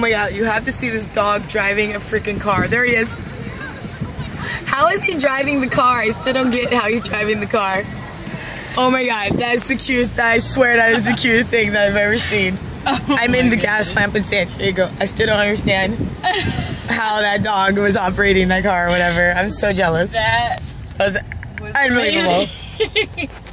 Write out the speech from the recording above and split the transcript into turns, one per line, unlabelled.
Oh my god, you have to see this dog driving a freaking car. There he is. How is he driving the car? I still don't get how he's driving the car. Oh my god, that's the cutest, I swear that is the cutest thing that I've ever seen.
Oh
I'm in the Gaslamp and San Diego. I still don't understand how that dog was operating that car or whatever. I'm so jealous.
That
That was unbelievable.